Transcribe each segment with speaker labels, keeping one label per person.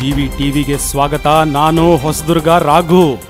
Speaker 1: GV ಟಿವಿಗೆ ಸ್ವಾಗತ. ನಾನು ಹೊಸದುರ್ಗ ರಾಘು.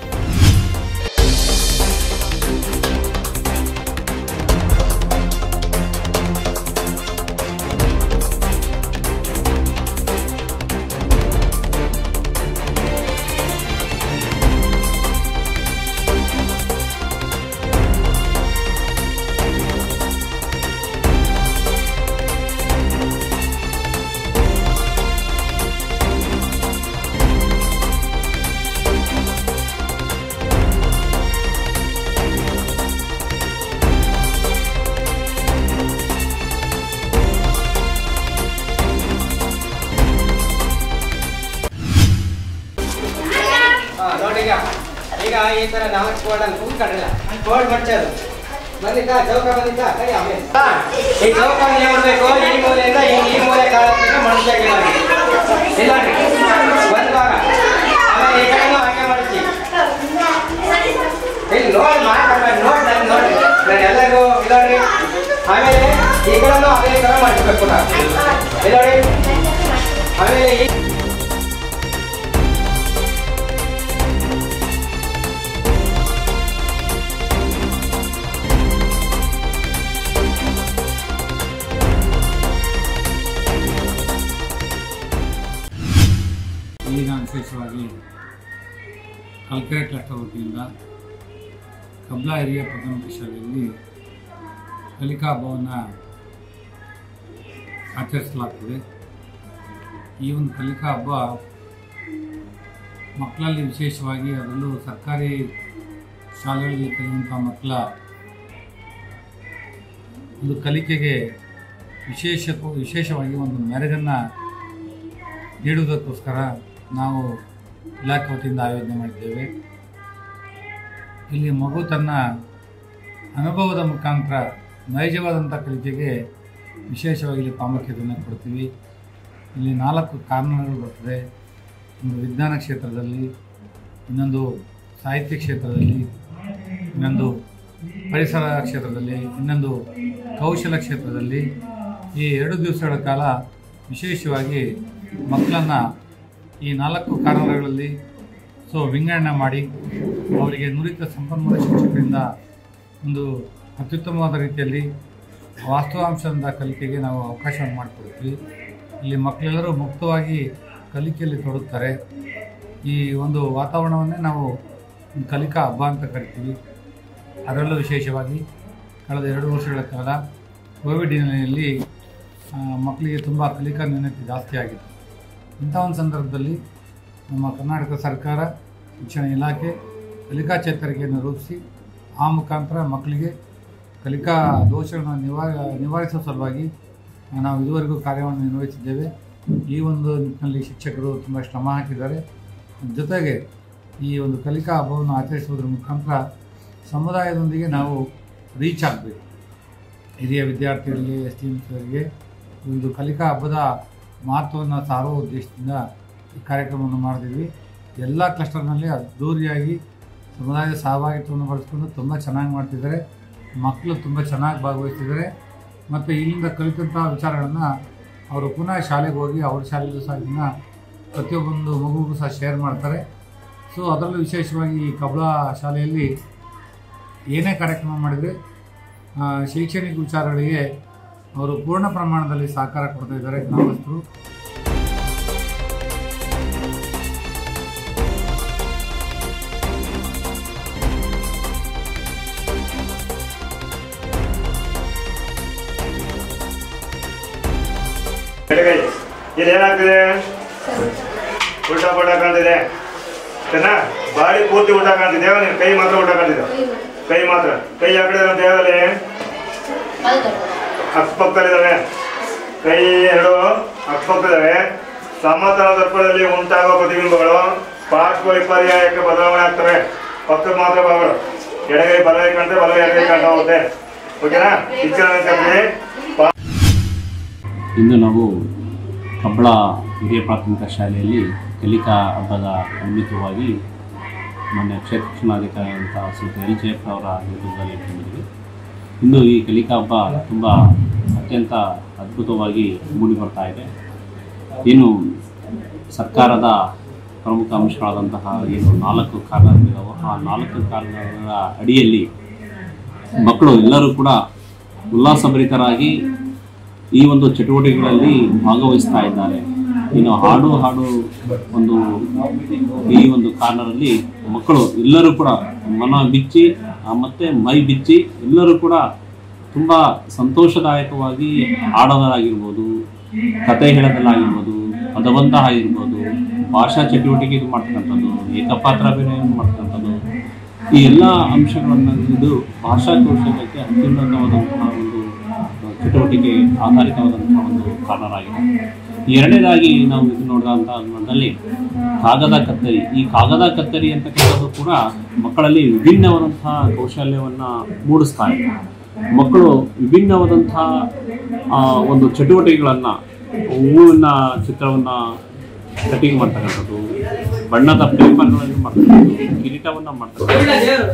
Speaker 2: ಈ ತರ ನಾಲ್ಕು ಬೋರ್ಡ್ ಅಲ್ಲಿ ಕೂತ್ಕೊಂಡ್ರಲ್ಲ ಬೋರ್ಡ್ ಮಡ್ಚೋದು ಬಂದಿದ್ದ ಚೌಕ ಬಂದಿದ್ದ ಕೈ ಆಮೇಲೆ. ಹಾ, ಈ ಚೌಕ ಏನ್ ಮಾಡ್ಬೇಕು ಈ ಮೂಲೆಯಿಂದ ಈ ಈ ಮೂಲೆ ಕಾಲಕ್ಕೆ ಮನುಷ್ಯ ಇಲ್ಲ ಒಂದ್ ಭಾಗ. ಆಮೇಲೆ ಈ ಕಡೆನೂ ಹಾಗೆ ಮಾಡ್ತಿ ಇಲ್ಲಿ ನೋಡಿ ಮಾತಾಡ್ಬೇಡ ನೋಡಿ ನಾನು ನೋಡಿ. ನಾನು ಎಲ್ಲರಿಗೂ ಇಲ್ಲೋಡ್ರಿ ಆಮೇಲೆ ಈ ಕಡೆನೂ ಅದೇ ತರ ಮಾಡಿಸ್ಬೇಕು ನಾವು. ಇಲ್ಲೋಡಿ ಆಮೇಲೆ ಈ
Speaker 3: ಕಲ್ಕೆರೆ ಟ್ರಸ್ಟ್ ವತಿಯಿಂದ ಕಬ್ಲಾ ಹಿರಿಯ ಪ್ರಾಥಮಿಕ ಶಾಲೆಯಲ್ಲಿ ಕಲಿಕಾ ಹಬ್ಬವನ್ನು ಆಚರಿಸಲಾಗ್ತದೆ. ಈ ಒಂದು ಕಲಿಕಾ ಹಬ್ಬ ಮಕ್ಕಳಲ್ಲಿ ವಿಶೇಷವಾಗಿ ಅದರಲ್ಲೂ ಸರ್ಕಾರಿ ಶಾಲೆಗಳಲ್ಲಿ ಕಲಿಯುವಂಥ ಮಕ್ಕಳ ಒಂದು ಕಲಿಕೆಗೆ ವಿಶೇಷ ವಿಶೇಷವಾಗಿ ಒಂದು ಮೆರಗನ್ನು ನೀಡುವುದಕ್ಕೋಸ್ಕರ ನಾವು ಇಲಾಖೆ ವತಿಯಿಂದ ಆಯೋಜನೆ ಮಾಡಿದ್ದೇವೆ. ಇಲ್ಲಿ ಮಗು ತನ್ನ ಅನುಭವದ ಮುಖಾಂತರ ನೈಜವಾದಂಥ ಕಲಿಕೆಗೆ ವಿಶೇಷವಾಗಿ ಇಲ್ಲಿ ಪ್ರಾಮುಖ್ಯತೆಯನ್ನು ಕೊಡ್ತೀವಿ. ಇಲ್ಲಿ ನಾಲ್ಕು ಕಾರಣಗಳು ಬರ್ತದೆ. ಒಂದು ವಿಜ್ಞಾನ ಕ್ಷೇತ್ರದಲ್ಲಿ, ಇನ್ನೊಂದು ಸಾಹಿತ್ಯ ಕ್ಷೇತ್ರದಲ್ಲಿ, ಇನ್ನೊಂದು ಪರಿಸರ ಕ್ಷೇತ್ರದಲ್ಲಿ, ಇನ್ನೊಂದು ಕೌಶಲ ಕ್ಷೇತ್ರದಲ್ಲಿ ಈ ಎರಡು ದಿವಸಗಳ ಕಾಲ ವಿಶೇಷವಾಗಿ ಮಕ್ಕಳನ್ನು ಈ ನಾಲ್ಕು ಕಾರಣಗಳಲ್ಲಿ ಸೊ ವಿಂಗಡಣೆ ಮಾಡಿ ಅವರಿಗೆ ನುರಿತ ಸಂಪನ್ಮೂಲ ಶಿಕ್ಷಕರಿಂದ ಒಂದು ಅತ್ಯುತ್ತಮವಾದ ರೀತಿಯಲ್ಲಿ ವಾಸ್ತವಾಂಶದ ಕಲಿಕೆಗೆ ನಾವು ಅವಕಾಶವನ್ನು ಮಾಡಿಕೊಡ್ತೀವಿ. ಇಲ್ಲಿ ಮಕ್ಕಳೆಲ್ಲರೂ ಮುಕ್ತವಾಗಿ ಕಲಿಕೆಯಲ್ಲಿ ತೊಡಗುತ್ತಾರೆ ಈ ಒಂದು ವಾತಾವರಣವನ್ನೇ ನಾವು ಕಲಿಕಾ ಹಬ್ಬ ಅಂತ ಕರಿತೀವಿ. ಅದರಲ್ಲೂ ವಿಶೇಷವಾಗಿ ಕಳೆದ ಎರಡು ವರ್ಷಗಳ ಕಾಲ ಕೋವಿಡ್ ಹಿನ್ನೆಲೆಯಲ್ಲಿ ಮಕ್ಕಳಿಗೆ ತುಂಬ ಕಲಿಕಾ ನ್ಯೂನತೆ ಜಾಸ್ತಿ ಆಗಿತ್ತು ಇಂಥ ಒಂದು ಸಂದರ್ಭದಲ್ಲಿ ನಮ್ಮ ಕರ್ನಾಟಕ ಸರ್ಕಾರ ಶಿಕ್ಷಣ ಇಲಾಖೆ ಕಲಿಕಾ ಚೇತರಿಕೆಯನ್ನು ರೂಪಿಸಿ ಆ ಮುಖಾಂತರ ಮಕ್ಕಳಿಗೆ ಕಲಿಕಾ ದೋಷಗಳನ್ನು ನಿವಾರ, ನಿವಾರಿಸುವ ಸಲುವಾಗಿ ನಾವು ಇದುವರೆಗೂ ಕಾರ್ಯವನ್ನು ನಿರ್ವಹಿಸಿದ್ದೇವೆ. ಈ ಒಂದು ನಿಟ್ಟಿನಲ್ಲಿ ಶಿಕ್ಷಕರು ತುಂಬ ಶ್ರಮ ಹಾಕಿದ್ದಾರೆ. ಜೊತೆಗೆ ಈ ಒಂದು ಕಲಿಕಾ ಹಬ್ಬವನ್ನು ಆಚರಿಸುವುದರ ಮುಖಾಂತರ ಸಮುದಾಯದೊಂದಿಗೆ ನಾವು ರೀಚ್ ಆಗಬೇಕು. ಹಿರಿಯ ವಿದ್ಯಾರ್ಥಿಗಳಿಗೆ, ಎಸ್ ಟಿ ಒಂದು ಕಲಿಕಾ ಹಬ್ಬದ ಮಹತ್ವವನ್ನು ಸಾರುವ ಉದ್ದೇಶದಿಂದ ಈ ಕಾರ್ಯಕ್ರಮವನ್ನು ಮಾಡಿದ್ವಿ. ಎಲ್ಲ ಕ್ಲಸ್ಟರ್ನಲ್ಲಿ ಅದ್ಧೂರಿಯಾಗಿ ಸಮುದಾಯದ ಸಹಭಾಗಿತ್ವವನ್ನು ಬಳಸ್ಕೊಂಡು ತುಂಬ ಚೆನ್ನಾಗಿ ಮಾಡ್ತಿದ್ದಾರೆ. ಮಕ್ಕಳು ತುಂಬ ಚೆನ್ನಾಗಿ ಭಾಗವಹಿಸ್ತಿದ್ದಾರೆ. ಮತ್ತು ಇಲ್ಲಿಂದ ಕಲಿತಂಥ ವಿಚಾರಗಳನ್ನು ಅವರು ಪುನಃ ಶಾಲೆಗೆ ಹೋಗಿ ಅವ್ರ ಶಾಲೆಗೂ ಸಹ ಇದನ್ನು ಪ್ರತಿಯೊಬ್ಬೊಂದು ಮಗುಗೂ ಸಹ ಶೇರ್ ಮಾಡ್ತಾರೆ. ಸೊ ಅದರಲ್ಲೂ ವಿಶೇಷವಾಗಿ ಈ ಕಬಳ ಶಾಲೆಯಲ್ಲಿ ಏನೇ ಕಾರ್ಯಕ್ರಮ ಮಾಡಿದರೆ ಶೈಕ್ಷಣಿಕ ವಿಚಾರಗಳಿಗೆ ಅವರು ಪೂರ್ಣ ಪ್ರಮಾಣದಲ್ಲಿ ಸಹಕಾರ ಕೊಡ್ತಾ ಇದ್ದಾರೆ. ಗ್ರಾಮಸ್ಥರು
Speaker 4: ಊಟ ಇಲ್ಲಿ ಏನಾಗ್ತಿದೆ? ಉಲ್ಟಾ ಪಲ್ಟಾ ಕಾಣ್ತಿದೆ. ಸರಿನಾ ಬಾಡಿ ಪೂರ್ತಿ ಊಟ ಕಾಣ್ತಿದೆ. ನೀನು ಕೈ ಮಾತ್ರ ಊಟ ಕಾಣ್ತಿದ್ದ ಕೈ ಮಾತ್ರ. ಕೈ ಕಡೆ ಇರೋ ದೇಹದಲ್ಲಿ? ಅಕ್ಕಪಕ್ಕದಲ್ಲಿದ್ದಾವೆ ಕೈ ಎರಡು ಅಕ್ಕಪಕ್ಕದವೆ ಸಮತಲ ದರ್ಪಣದಲ್ಲಿ ಉಂಟಾಗುವ ಪ್ರತಿಬಿಂಬಗಳು ಪಾರ್ಶ್ವ ವಿಪರ್ಯಾಯಕ್ಕೆ ಬದಲಾವಣೆ ಆಗ್ತವೆ. ಪಕ್ಕದ ಮಾತ್ರ ಭಾಗಗಳು ಎಡಗೈ ಬಲಗೈ ಕಂಡ್ರೆ ಬಲಗೈ ಎಡಗೈ ಕಂಡು ಹೋಗುತ್ತೆ. ಓಕೆನಾ?
Speaker 5: ಇಂದು ನಾವು ಕಬ್ಬಳ ಹಿರಿಯ ಪ್ರಾಥಮಿಕ ಶಾಲೆಯಲ್ಲಿ ಕಲಿಕಾ ಹಬ್ಬದ ನಿಮಿತ್ತವಾಗಿ ಮೊನ್ನೆ ಕ್ಷೇತ್ರ ಶಿಕ್ಷಣಾಧಿಕಾರಿ ಅಂತ ಎಲ್ ಜಯಪ್ಪ ಅವರ ನೇತೃತ್ವದಲ್ಲಿ ಇಟ್ಕೊಂಡಿದ್ವಿ ಇಂದು ಈ ಕಲಿಕಾ ಹಬ್ಬ ತುಂಬ ಅತ್ಯಂತ ಅದ್ಭುತವಾಗಿ ಮೂಡಿ ಬರ್ತಾ ಇದೆ. ಏನು ಸರ್ಕಾರದ ಪ್ರಮುಖ ಅಂಶಗಳಾದಂತಹ ಏನು ನಾಲ್ಕು ಕಾರಣಗಳಿದಾವೋ, ಆ ನಾಲ್ಕು ಕಾರಣಗಳ ಅಡಿಯಲ್ಲಿ ಮಕ್ಕಳು ಎಲ್ಲರೂ ಕೂಡ ಉಲ್ಲಾಸಭರಿತರಾಗಿ ಈ ಒಂದು ಚಟುವಟಿಕೆಗಳಲ್ಲಿ ಭಾಗವಹಿಸ್ತಾ ಇದ್ದಾರೆ. ಇನ್ನು ಹಾಡು ಹಾಡು ಒಂದು ಈ ಒಂದು ಕಾರ್ನರಲ್ಲಿ ಮಕ್ಕಳು ಎಲ್ಲರೂ ಕೂಡ ಮನ ಬಿಚ್ಚಿ ಮತ್ತೆ ಮೈ ಬಿಚ್ಚಿ ಎಲ್ಲರೂ ಕೂಡ ತುಂಬ ಸಂತೋಷದಾಯಕವಾಗಿ ಆಡೋದಾಗಿರ್ಬೋದು, ಕತೆ ಹೇಳೋದಲ್ಲಾಗಿರ್ಬೋದು ಪದಬಂಧ ಆಗಿರ್ಬೋದು, ಭಾಷಾ ಚಟುವಟಿಕೆ ಇದು ಮಾಡ್ತಕ್ಕಂಥದ್ದು, ಏಕಪಾತ್ರ ಅಭಿನಯವನ್ನು ಮಾಡ್ತಕ್ಕಂಥದ್ದು, ಈ ಎಲ್ಲ ಅಂಶಗಳನ್ನು ಇದು ಭಾಷಾ ಕೌಶಲ್ಯಕ್ಕೆ ಅತ್ಯುನ್ನತವಾದಂತಹ ಒಂದು ಚಟುವಟಿಕೆ ಆಧಾರಿತವಾದಂತಹ ಒಂದು ಕಾರಣರಾಗಿದೆ ಎರಡನೇದಾಗಿ ನಾವು ಇದು ನೋಡಿದಂಥ ಹಂತದಲ್ಲಿ ಕಾಗದ ಕತ್ತರಿ. ಈ ಕಾಗದ ಕತ್ತರಿ ಅಂತಕ್ಕಂಥದ್ದು ಕೂಡ ಮಕ್ಕಳಲ್ಲಿ ವಿಭಿನ್ನವಾದಂತಹ ಕೌಶಲ್ಯವನ್ನ ಮೂಡಿಸ್ತಾ ಇದೆ ಮಕ್ಕಳು ವಿಭಿನ್ನವಾದಂತಹ ಒಂದು ಚಟುವಟಿಕೆಗಳನ್ನ, ಹೂವಿನ ಚಿತ್ರವನ್ನ ಕಟಿಂಗ್ ಮಾಡ್ತಕ್ಕಂಥದ್ದು, ಬಣ್ಣದ ಪೇಪರ್ಗಳನ್ನು ಮಾಡ್ತಕ್ಕಂಥದ್ದು, ಕಿರೀಟವನ್ನು ಮಾಡ್ತಕ್ಕಂಥದ್ದು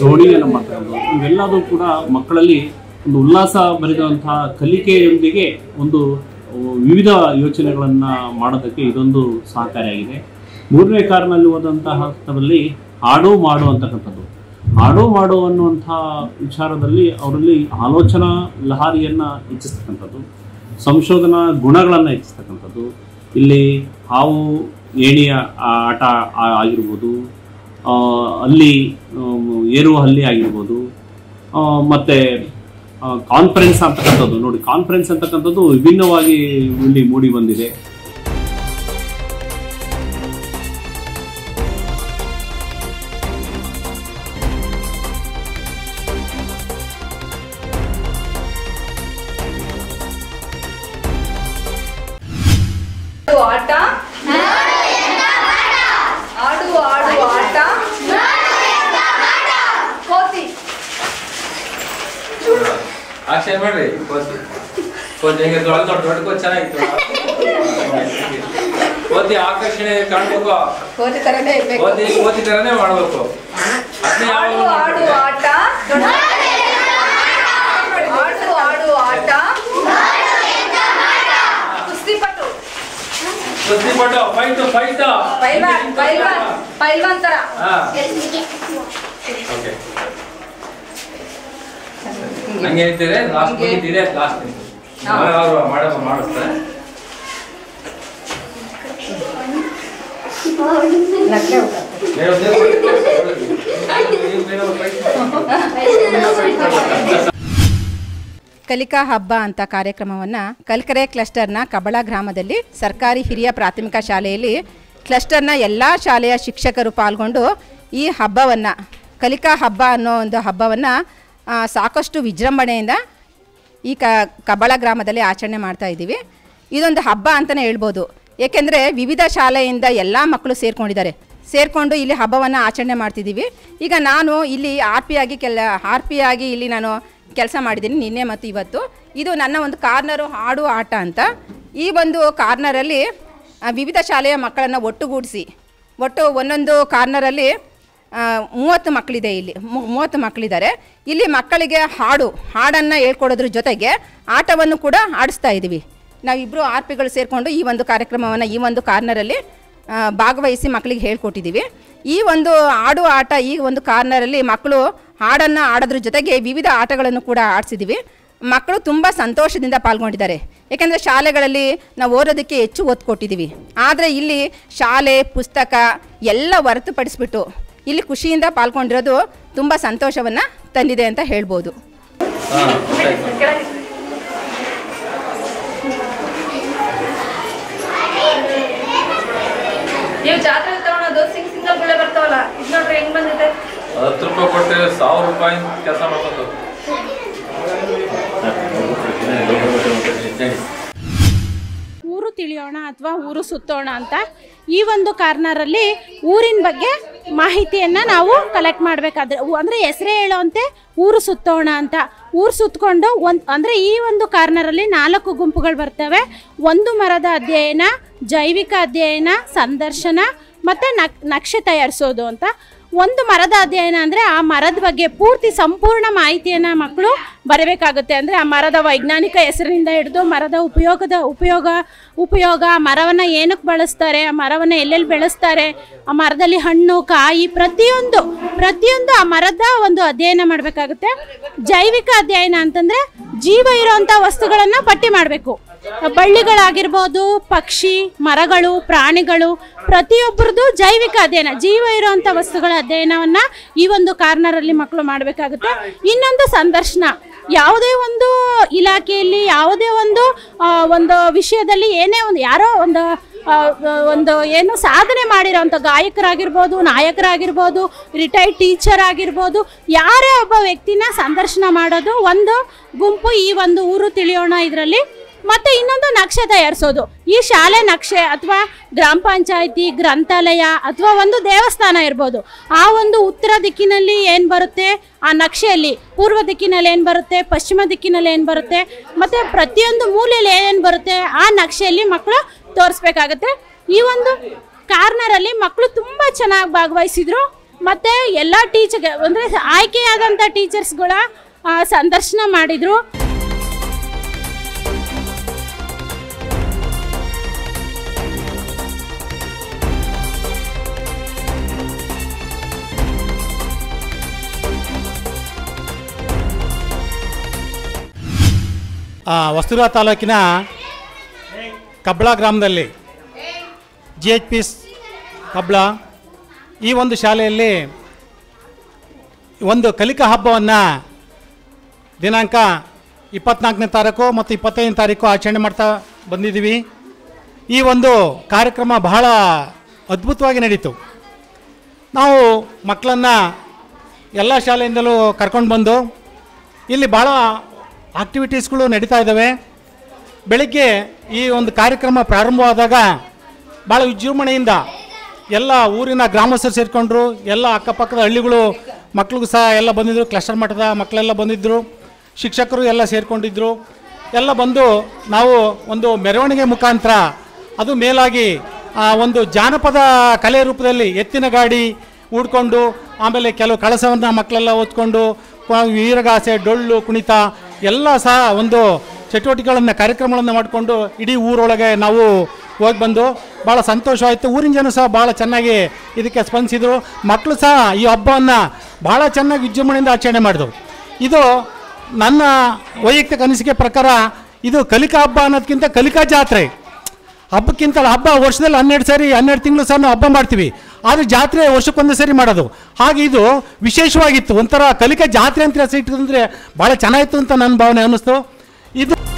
Speaker 5: ದೋಣಿಯನ್ನು ಮಾಡ್ತಕ್ಕಂಥದ್ದು, ಇವೆಲ್ಲದೂ ಕೂಡ ಮಕ್ಕಳಲ್ಲಿ ಒಂದು ಉಲ್ಲಾಸ ಬರೆದಂತಹ ಕಲಿಕೆಯೊಂದಿಗೆ ಒಂದು ವಿವಿಧ ಯೋಚನೆಗಳನ್ನು ಮಾಡೋದಕ್ಕೆ ಇದೊಂದು ಸಹಕಾರಿಯಾಗಿದೆ. ಮೂರನೇ ಕಾರಿನಲ್ಲಿ ಹೋದಂತಹ ಹಂತದಲ್ಲಿ ಹಾಡು ಮಾಡು ಅಂತಕ್ಕಂಥದ್ದು. ಹಾಡು ಮಾಡು ಅನ್ನುವಂಥ ವಿಚಾರದಲ್ಲಿ ಅವರಲ್ಲಿ ಆಲೋಚನಾ ಲಹರಿಯನ್ನ ಹೆಚ್ಚಿಸ್ತಕ್ಕಂಥದ್ದು. ಸಂಶೋಧನಾ ಗುಣಗಳನ್ನು ಹೆಚ್ಚಿಸ್ತಕ್ಕಂಥದ್ದು. ಇಲ್ಲಿ ಹಾವು, ಏಣಿಯ ಆಟ ಆಗಿರ್ಬೋದು ಅಲ್ಲಿ ಏರುವ ಹಲ್ಲಿ ಆಗಿರ್ಬೋದು ಮತ್ತೆ ಕಾನ್ಫರೆನ್ಸ್ ಅಂತಕ್ಕಂಥದ್ದು. ನೋಡಿ ಕಾನ್ಫರೆನ್ಸ್ ಅಂತಕ್ಕಂಥದ್ದು ವಿಭಿನ್ನವಾಗಿ ಇಲ್ಲಿ ಮೂಡಿ ಬಂದಿದೆ.
Speaker 6: ಆಕ್ಷನ್ ಮಾಡ್ರಿ ಕೋತಿ ಹೆಂಗೆ ದೊಡ್ಡ ದೊಡ್ಡ ದೊಡ್ಡ ಕೋತಿ ಚೆನ್ನಾಗಿತ್ತು. ಕೋತಿ ಆಕರ್ಷಣೆ ಕಾಣ್ಬೇಕು.
Speaker 7: ಕೋತಿ ತರನೇ ಇರ್ಬೇಕು.
Speaker 6: ಕೋತಿ ಕೋತಿ ತರನೇ ಮಾಡ್ಬೇಕು. ಅದನ್ನೇ
Speaker 7: ಆಡು ಆಡು ಆಟ. ಆಡು ಆಡು ಆಟ.
Speaker 6: ಕುಸ್ತಿ ಪಟ್ಟು ಫೈಟ್ ಫೈಟ್
Speaker 7: ಪೈಲ್ವಾನ್ ಪೈಲ್ವಾನ್ ಪೈಲ್ವಾನ್ ತರ.
Speaker 6: ಹಾ. ಓಕೆ ಹಂಗೆ ಹೇಳ್ತೀರಿ? Last last. ಅವರು ಮಾಡೋ ಮಾಡಿಸ್ತಾರೆ.
Speaker 8: ಕಲಿಕಾ ಹಬ್ಬ ಅಂತ ಕಾರ್ಯಕ್ರಮವನ್ನು ಕಲ್ಕರೆ ಕ್ಲಸ್ಟರ್ನ ಕಬಳ ಗ್ರಾಮದಲ್ಲಿ ಸರ್ಕಾರಿ ಹಿರಿಯ ಪ್ರಾಥಮಿಕ ಶಾಲೆಯಲ್ಲಿ ಕ್ಲಸ್ಟರ್ನ ಎಲ್ಲ ಶಾಲೆಯ ಶಿಕ್ಷಕರು ಪಾಲ್ಗೊಂಡು ಈ ಹಬ್ಬವನ್ನು ಕಲಿಕಾ ಹಬ್ಬ ಅನ್ನೋ ಒಂದು ಹಬ್ಬವನ್ನು ಸಾಕಷ್ಟು ವಿಜೃಂಭಣೆಯಿಂದ ಈ ಕ, ಕಬಳ ಗ್ರಾಮದಲ್ಲಿ ಆಚರಣೆ ಮಾಡ್ತಾ ಇದ್ದೀವಿ. ಇದೊಂದು ಹಬ್ಬ ಅಂತಲೇ ಹೇಳ್ಬೋದು. ಏಕೆಂದರೆ ವಿವಿಧ ಶಾಲೆಯಿಂದ ಎಲ್ಲ ಮಕ್ಕಳು ಸೇರಿಕೊಂಡಿದ್ದಾರೆ. ಸೇರಿಕೊಂಡು ಇಲ್ಲಿ ಹಬ್ಬವನ್ನು ಆಚರಣೆ ಮಾಡ್ತಿದ್ದೀವಿ. ಈಗ ನಾನು ಇಲ್ಲಿ ಆರ್ ಆಗಿ ಕೆಲ, ಆರ್ ಆಗಿ ಇಲ್ಲಿ ನಾನು ಕೆಲಸ ಮಾಡಿದ್ದೀನಿ ನಿನ್ನೆ ಮತ್ತು ಇವತ್ತು. ಇದು ನನ್ನ ಒಂದು ಕಾರ್ನರು ಹಾಡು ಆಟ ಅಂತ. ಈ ಒಂದು ಕಾರ್ನರಲ್ಲಿ ವಿವಿಧ ಶಾಲೆಯ ಮಕ್ಕಳನ್ನು ಒಟ್ಟುಗೂಡಿಸಿ, ಒಟ್ಟು ಒಂದೊಂದು ಕಾರ್ನರಲ್ಲಿ ಮೂವತ್ತು ಮಕ್ಕಳಿದೆ ಇಲ್ಲಿ. ಮೂವತ್ತು ಮಕ್ಕಳಿದ್ದಾರೆ ಇಲ್ಲಿ ಮಕ್ಕಳಿಗೆ ಹಾಡು, ಹಾಡನ್ನು ಹೇಳ್ಕೊಡೋದ್ರ ಜೊತೆಗೆ ಆಟವನ್ನು ಕೂಡ ಆಡಿಸ್ತಾ ಇದ್ದೀವಿ ನಾವಿಬ್ಬರು ಆರ್ ಪಿಗಳು ಸೇರಿಕೊಂಡು ಈ ಒಂದು ಕಾರ್ಯಕ್ರಮವನ್ನು, ಈ ಒಂದು ಕಾರ್ನರಲ್ಲಿ ಭಾಗವಹಿಸಿ ಮಕ್ಕಳಿಗೆ ಹೇಳ್ಕೊಟ್ಟಿದ್ದೀವಿ ಈ ಒಂದು ಆಡು ಆಟ, ಈ ಒಂದು ಕಾರ್ನರಲ್ಲಿ ಮಕ್ಕಳು ಹಾಡನ್ನು ಆಡೋದ್ರ ಜೊತೆಗೆ ವಿವಿಧ ಆಟಗಳನ್ನು ಕೂಡ ಆಡಿಸಿದ್ದೀವಿ ಮಕ್ಕಳು ತುಂಬ ಸಂತೋಷದಿಂದ ಪಾಲ್ಗೊಂಡಿದ್ದಾರೆ. ಏಕೆಂದರೆ ಶಾಲೆಗಳಲ್ಲಿ ನಾವು ಓದೋದಕ್ಕೆ ಹೆಚ್ಚು ಒತ್ತು ಕೊಟ್ಟಿದ್ದೀವಿ ಆದರೆ ಇಲ್ಲಿ ಶಾಲೆ, ಪುಸ್ತಕ ಎಲ್ಲ ಹೊರತುಪಡಿಸ್ಬಿಟ್ಟು ಇಲ್ಲಿ ಖುಷಿಯಿಂದ ಪಾಲ್ಗೊಂಡಿರೋದು ತುಂಬ ಸಂತೋಷವನ್ನು ತಂದಿದೆ ಅಂತ ಹೇಳ್ಬೋದು.
Speaker 7: ನೀವು ಜಾತ್ರೆ ತಗೊಳೋದು ಸಿಂಗ್ ಸಿಂಗಲ್ ಗುಳೆ ಬರ್ತಾವಲ್ಲ ಇದು ನೋಡ್ರಿ ಹೆಂಗ್ ಬಂದಿದೆ?
Speaker 6: ಹತ್ತು ರೂಪಾಯಿ ಕೊಟ್ಟರೆ ಸಾವಿರ ರೂಪಾಯಿ ಕೆಲಸ ಮಾಡ್ಕೊಂಡು
Speaker 9: ಊರು ತಿಳಿಯೋಣ ಅಥವಾ ಊರು ಸುತ್ತೋಣ ಅಂತ ಈ ಒಂದು ಕಾರ್ನರಲ್ಲಿ ಊರಿನ ಬಗ್ಗೆ ಮಾಹಿತಿಯನ್ನು ನಾವು ಕಲೆಕ್ಟ್ ಮಾಡಬೇಕಾದ್ರೆ ಅಂದರೆ ಹೆಸರೇ ಹೇಳೋಂತೆ, ಊರು ಸುತ್ತೋಣ ಅಂತ. ಊರು ಸುತ್ತಕೊಂಡು ಒಂದು ಅಂದರೆ ಈ ಒಂದು ಕಾರ್ನರಲ್ಲಿ ನಾಲ್ಕು ಗುಂಪುಗಳು ಬರ್ತವೆ. ಒಂದು ಮರದ ಅಧ್ಯಯನ, ಜೈವಿಕ ಅಧ್ಯಯನ, ಸಂದರ್ಶನ ಮತ್ತು ನಕ್ ನಕ್ಷೆ ತಯಾರಿಸೋದು ಅಂತ. ಒಂದು ಮರದ ಅಧ್ಯಯನ ಅಂದರೆ ಆ ಮರದ ಬಗ್ಗೆ ಪೂರ್ತಿ ಸಂಪೂರ್ಣ ಮಾಹಿತಿಯನ್ನು ಮಕ್ಕಳು ಬರಬೇಕಾಗುತ್ತೆ. ಅಂದರೆ ಆ ಮರದ ವೈಜ್ಞಾನಿಕ ಹೆಸರಿನಿಂದ ಹಿಡಿದು ಮರದ ಉಪಯೋಗದ ಉಪಯೋಗ ಉಪಯೋಗ ಮರವನ್ನು ಏನಕ್ಕೆ ಬಳಸ್ತಾರೆ, ಆ ಮರವನ್ನು ಎಲ್ಲೆಲ್ಲಿ ಬೆಳೆಸ್ತಾರೆ, ಆ ಮರದಲ್ಲಿ ಹಣ್ಣು, ಕಾಯಿ, ಪ್ರತಿಯೊಂದು ಪ್ರತಿಯೊಂದು ಆ ಮರದ ಒಂದು ಅಧ್ಯಯನ ಮಾಡಬೇಕಾಗುತ್ತೆ. ಜೈವಿಕ ಅಧ್ಯಯನ ಅಂತಂದರೆ ಜೀವ ಇರೋವಂಥ ವಸ್ತುಗಳನ್ನು ಪಟ್ಟಿ ಮಾಡಬೇಕು. ಬಳ್ಳಿಗಳಾಗಿರ್ಬೋದು, ಪಕ್ಷಿ, ಮರಗಳು, ಪ್ರಾಣಿಗಳು ಪ್ರತಿಯೊಬ್ಬರದ್ದು ಜೈವಿಕ ಅಧ್ಯಯನ, ಜೀವ ಇರುವಂಥ ವಸ್ತುಗಳ ಅಧ್ಯಯನವನ್ನು ಈ ಒಂದು ಕಾರ್ನರಲ್ಲಿ ಮಕ್ಕಳು ಮಾಡಬೇಕಾಗುತ್ತೆ. ಇನ್ನೊಂದು ಸಂದರ್ಶನ, ಯಾವುದೇ ಒಂದು ಇಲಾಖೆಯಲ್ಲಿ, ಯಾವುದೇ ಒಂದು ಒಂದು ವಿಷಯದಲ್ಲಿ ಏನೇ ಒಂದು, ಯಾರೋ ಒಂದು ಒಂದು ಏನು ಸಾಧನೆ ಮಾಡಿರೋವಂಥ ಗಾಯಕರಾಗಿರ್ಬೋದು, ನಾಯಕರಾಗಿರ್ಬೋದು ರಿಟೈರ್ಡ್ ಟೀಚರ್ ಆಗಿರ್ಬೋದು, ಯಾರೇ ಒಬ್ಬ ವ್ಯಕ್ತಿನ ಸಂದರ್ಶನ ಮಾಡೋದು ಒಂದು ಗುಂಪು ಈ ಒಂದು ಊರು ತಿಳಿಯೋಣ ಇದರಲ್ಲಿ ಮತ್ತೆ ಇನ್ನೊಂದು ನಕ್ಷೆ ತಯಾರಿಸೋದು. ಈ ಶಾಲೆ ನಕ್ಷೆ ಅಥವಾ ಗ್ರಾಮ ಪಂಚಾಯತಿ, ಗ್ರಂಥಾಲಯ ಅಥವಾ ಒಂದು ದೇವಸ್ಥಾನ ಇರ್ಬೋದು. ಆ ಒಂದು ಉತ್ತರ ದಿಕ್ಕಿನಲ್ಲಿ ಏನು ಬರುತ್ತೆ? ಆ ನಕ್ಷೆಯಲ್ಲಿ ಪೂರ್ವ ದಿಕ್ಕಿನಲ್ಲಿ ಏನು ಬರುತ್ತೆ? ಪಶ್ಚಿಮ ದಿಕ್ಕಿನಲ್ಲಿ ಏನು ಬರುತ್ತೆ? ಮತ್ತು ಪ್ರತಿಯೊಂದು ಮೂಲೆಯಲ್ಲಿ ಏನು ಬರುತ್ತೆ? ಆ ನಕ್ಷೆಯಲ್ಲಿ ಮಕ್ಕಳು ತೋರಿಸ್ಬೇಕಾಗತ್ತೆ. ಈ ಒಂದು ಕಾರ್ನರಲ್ಲಿ ಮಕ್ಕಳು ತುಂಬ ಚೆನ್ನಾಗಿ ಭಾಗವಹಿಸಿದ್ರು. ಮತ್ತು ಎಲ್ಲ ಟೀಚರ್ ಅಂದರೆ ಆಯ್ಕೆಯಾದಂಥ ಟೀಚರ್ಸ್ಗಳ ಸಂದರ್ಶನ ಮಾಡಿದರು.
Speaker 1: ವಸ್ತುರಾ ತಾಲೂಕಿನ ಕಬ್ಳ ಗ್ರಾಮದಲ್ಲಿ ಜಿ ಎಚ್ ಪಿ ಕಬ್ಳ ಈ ಒಂದು ಶಾಲೆಯಲ್ಲಿ ಒಂದು ಕಲಿಕಾ ಹಬ್ಬವನ್ನು ದಿನಾಂಕ ಇಪ್ಪತ್ನಾಲ್ಕನೇ ತಾರೀಕು ಮತ್ತು ಇಪ್ಪತ್ತೈದನೇ ತಾರೀಕು ಆಚರಣೆ ಮಾಡ್ತಾ ಬಂದಿದ್ದೀವಿ. ಈ ಒಂದು ಕಾರ್ಯಕ್ರಮ ಬಹಳ ಅದ್ಭುತವಾಗಿ ನಡೀತು. ನಾವು ಮಕ್ಕಳನ್ನು ಎಲ್ಲ ಶಾಲೆಯಿಂದಲೂ ಕರ್ಕೊಂಡು ಬಂದು ಇಲ್ಲಿ ಭಾಳ ಆಕ್ಟಿವಿಟೀಸ್ಗಳು ನಡೀತಾ ಇದ್ದಾವೆ. ಬೆಳಗ್ಗೆ ಈ ಒಂದು ಕಾರ್ಯಕ್ರಮ ಪ್ರಾರಂಭವಾದಾಗ ಭಾಳ ವಿಜೃಂಭಣೆಯಿಂದ ಎಲ್ಲ ಊರಿನ ಗ್ರಾಮಸ್ಥರು ಸೇರಿಕೊಂಡ್ರು. ಎಲ್ಲ ಅಕ್ಕಪಕ್ಕದ ಹಳ್ಳಿಗಳು ಮಕ್ಳಿಗೂ ಸಹ ಎಲ್ಲ ಬಂದಿದ್ದರು ಕ್ಲಸ್ಟರ್ ಮಟ್ಟದ ಮಕ್ಕಳೆಲ್ಲ ಬಂದಿದ್ದರು ಶಿಕ್ಷಕರು ಎಲ್ಲ ಸೇರಿಕೊಂಡಿದ್ದರು ಎಲ್ಲ ಬಂದು ನಾವು ಒಂದು ಮೆರವಣಿಗೆ ಮುಖಾಂತರ ಅದು ಮೇಲಾಗಿ ಒಂದು ಜಾನಪದ ಕಲೆ ರೂಪದಲ್ಲಿ ಎತ್ತಿನ ಗಾಡಿ ಹೂಡ್ಕೊಂಡು ಆಮೇಲೆ ಕೆಲವು ಕಳಸವನ್ನು ಮಕ್ಕಳೆಲ್ಲ ಓದ್ಕೊಂಡು ವೀರಗಾಸೆ, ಡೊಳ್ಳು, ಕುಣಿತ ಎಲ್ಲ ಸಹ ಒಂದು ಚಟುವಟಿಕೆಗಳನ್ನು, ಕಾರ್ಯಕ್ರಮಗಳನ್ನು ಮಾಡಿಕೊಂಡು ಇಡೀ ಊರೊಳಗೆ ನಾವು ಹೋಗಿ ಬಂದು ಭಾಳ ಸಂತೋಷವಾಯಿತು ಊರಿನ ಜನ ಸಹ ಭಾಳ ಚೆನ್ನಾಗಿ ಇದಕ್ಕೆ ಸ್ಪಂದಿಸಿದರು. ಮಕ್ಕಳು ಸಹ ಈ ಹಬ್ಬವನ್ನು ಭಾಳ ಚೆನ್ನಾಗಿ ವಿಜೃಂಭಣೆಯಿಂದ ಆಚರಣೆ ಮಾಡಿದ್ರು. ಇದು ನನ್ನ ವೈಯಕ್ತಿಕ ಅನಿಸಿಕೆ ಪ್ರಕಾರ ಇದು ಕಲಿಕಾ ಹಬ್ಬ ಅನ್ನೋದಕ್ಕಿಂತ ಕಲಿಕಾ ಜಾತ್ರೆ. ಹಬ್ಬಕ್ಕಿಂತ ಹಬ್ಬ ವರ್ಷದಲ್ಲಿ ಹನ್ನೆರಡು ಸಾರಿ, ಹನ್ನೆರಡು ತಿಂಗಳು ಸಹ ಹಬ್ಬ ಮಾಡ್ತೀವಿ. ಆದರೆ ಜಾತ್ರೆ ವರ್ಷಕ್ಕೊಂದು ಸರಿ ಮಾಡೋದು. ಹಾಗೆ ಇದು ವಿಶೇಷವಾಗಿತ್ತು. ಒಂಥರ ಕಲಿಕಾ ಜಾತ್ರೆ ಅಂತ ಹೆಸರು ಅಂದರೆ ಭಾಳ ಚೆನ್ನಾಗಿತ್ತು ಅಂತ ನನ್ನ ಭಾವನೆ ಅನ್ನಿಸ್ತು. ಇದು